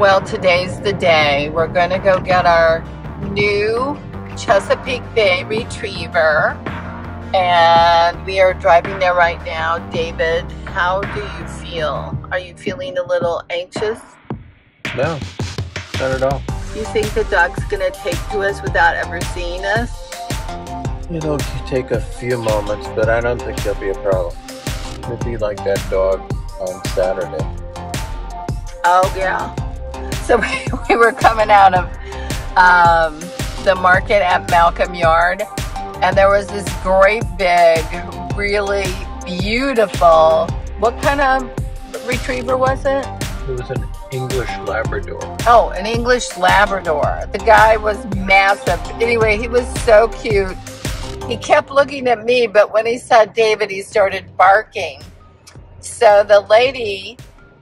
Well, today's the day. We're going to go get our new Chesapeake Bay Retriever. And we are driving there right now. David, how do you feel? Are you feeling a little anxious? No, not at all. You think the dog's going to take to us without ever seeing us? It'll take a few moments, but I don't think there'll be a problem. It'll be like that dog on Saturday. Oh, yeah. So we, we were coming out of um, the market at Malcolm Yard, and there was this great big, really beautiful. What kind of retriever was it? It was an English Labrador. Oh, an English Labrador. The guy was massive. Anyway, he was so cute. He kept looking at me, but when he saw David, he started barking. So the lady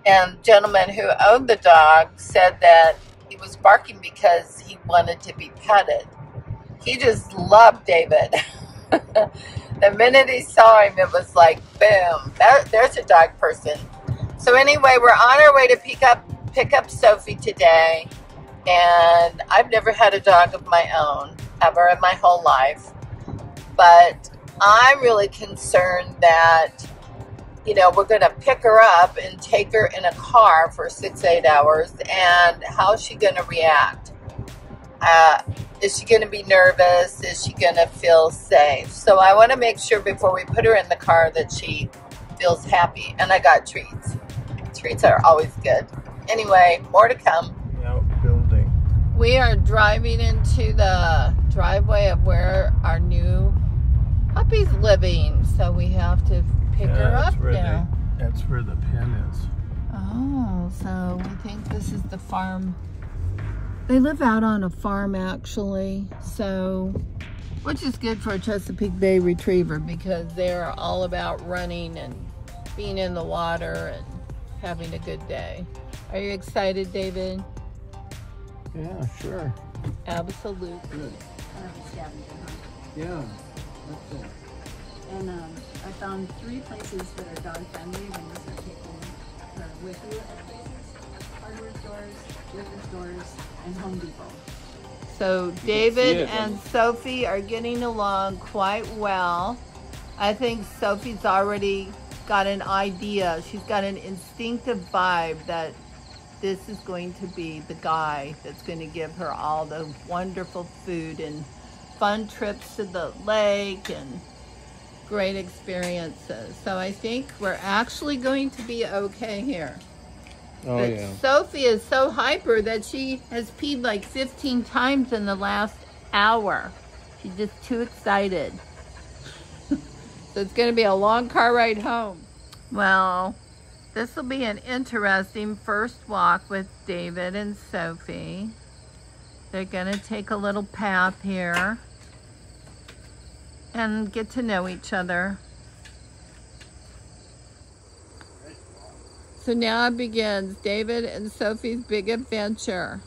and gentleman who owned the dog said that he was barking because he wanted to be petted. He just loved David. the minute he saw him, it was like, boom, there, there's a dog person. So anyway, we're on our way to pick up pick up Sophie today, and I've never had a dog of my own ever in my whole life, but I'm really concerned that you know, we're going to pick her up and take her in a car for six, eight hours. And how's she going to react? Uh, is she going to be nervous? Is she going to feel safe? So I want to make sure before we put her in the car that she feels happy. And I got treats. Treats are always good. Anyway, more to come. Outbuilding. We are driving into the driveway of where our new puppy's living. So we have to pick her that's up where now. They, that's where the pen is. Oh, so we think this is the farm. They live out on a farm actually, so which is good for a Chesapeake Bay Retriever because they're all about running and being in the water and having a good day. Are you excited, David? Yeah, sure. Absolutely. kind of a scavenger. Yeah. That's it. And um, I found three places that are dog friendly when you start taking her with you at places. Hardware stores, liquor stores, and Home Depot. So David and Sophie are getting along quite well. I think Sophie's already got an idea. She's got an instinctive vibe that this is going to be the guy that's going to give her all the wonderful food and fun trips to the lake and great experiences. So I think we're actually going to be okay here. Oh, but yeah. Sophie is so hyper that she has peed like 15 times in the last hour. She's just too excited. so it's going to be a long car ride home. Well, this will be an interesting first walk with David and Sophie. They're going to take a little path here and get to know each other. So now it begins David and Sophie's big adventure.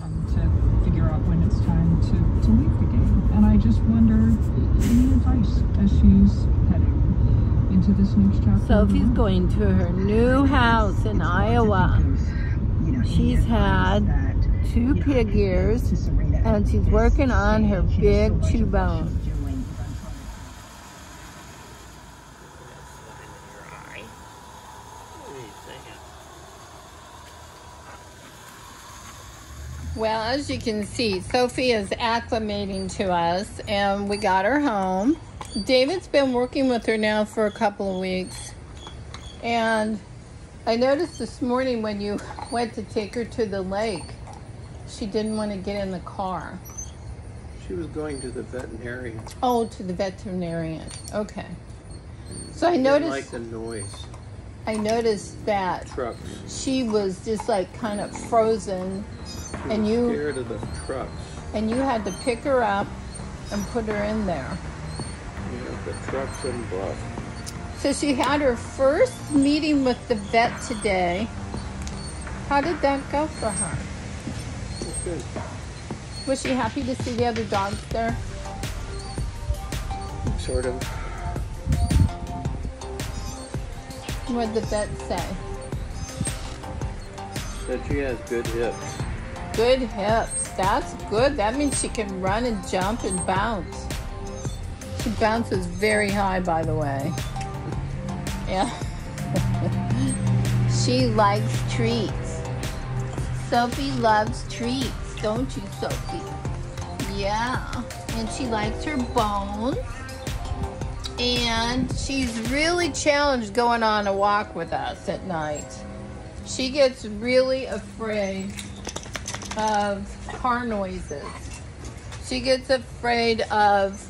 um, to figure out when it's time to, to leave the game. And I just wonder any advice as she's heading into this next chapter. Sophie's going to her new house in Iowa. She's had two pig ears and she's working on her big chew bone. Well, as you can see, Sophie is acclimating to us and we got her home. David's been working with her now for a couple of weeks. And I noticed this morning when you went to take her to the lake, she didn't want to get in the car. She was going to the veterinarian. Oh, to the veterinarian. Okay. So I noticed like the noise. I noticed that Trucks. she was just like kind of frozen She And you- scared of the trucks. and you had to pick her up and put her in there. Know, the trucks and bluff. So she had her first meeting with the vet today. How did that go for her? Was she happy to see the other dogs there? Sort of. What did the vet say? Said she has good hips. Good hips. That's good. That means she can run and jump and bounce. She bounces very high, by the way. Yeah. she likes treats. Sophie loves treats, don't you, Sophie? Yeah. And she likes her bones. And she's really challenged going on a walk with us at night. She gets really afraid of car noises. She gets afraid of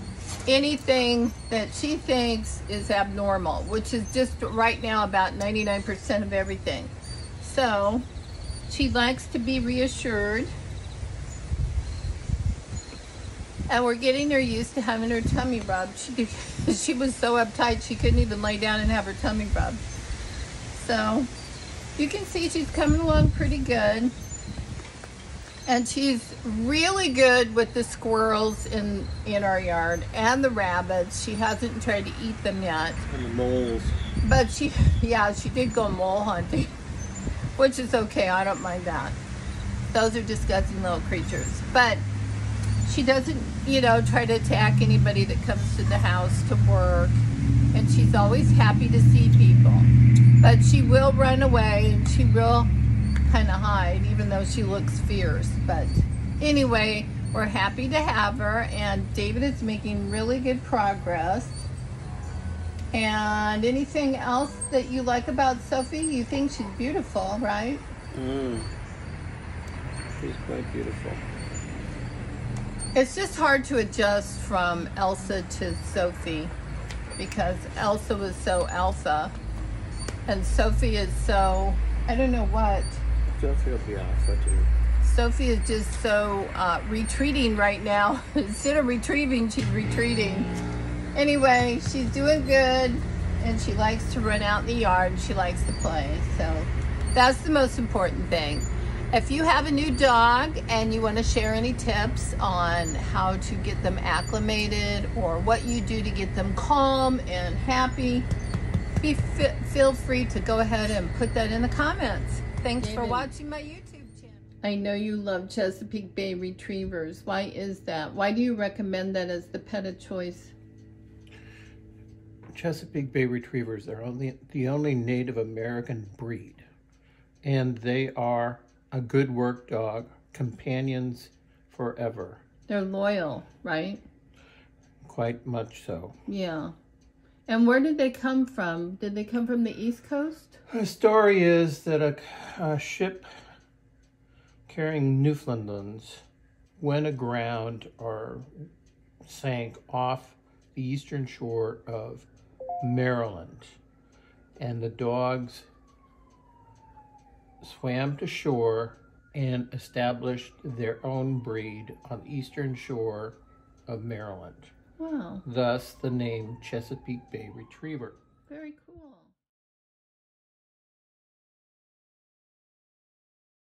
anything that she thinks is abnormal, which is just right now about 99% of everything. So she likes to be reassured. And we're getting her used to having her tummy rubbed. She, she was so uptight she couldn't even lay down and have her tummy rubbed. So you can see she's coming along pretty good. And she's really good with the squirrels in, in our yard and the rabbits. She hasn't tried to eat them yet. And the moles. But she, yeah, she did go mole hunting, which is okay. I don't mind that. Those are disgusting little creatures. But she doesn't, you know, try to attack anybody that comes to the house to work. And she's always happy to see people. But she will run away and she will kind of hide, even though she looks fierce. But anyway, we're happy to have her, and David is making really good progress. And anything else that you like about Sophie? You think she's beautiful, right? Mm. She's quite beautiful. It's just hard to adjust from Elsa to Sophie because Elsa was so alpha and Sophie is so, I don't know what. Sophie will be I do. Sophie is just so uh, retreating right now. Instead of retrieving, she's retreating. Anyway, she's doing good and she likes to run out in the yard she likes to play. So that's the most important thing. If you have a new dog and you want to share any tips on how to get them acclimated or what you do to get them calm and happy, be feel free to go ahead and put that in the comments. Thanks David. for watching my YouTube channel. I know you love Chesapeake Bay Retrievers. Why is that? Why do you recommend that as the pet of choice? Chesapeake Bay Retrievers are only the only Native American breed. And they are a good work dog, companions forever. They're loyal, right? Quite much so. Yeah. And where did they come from? Did they come from the East Coast? The story is that a, a ship carrying Newfoundlands went aground or sank off the eastern shore of Maryland. And the dogs swam to shore and established their own breed on the eastern shore of Maryland. Wow. Thus the name Chesapeake Bay Retriever. Very cool.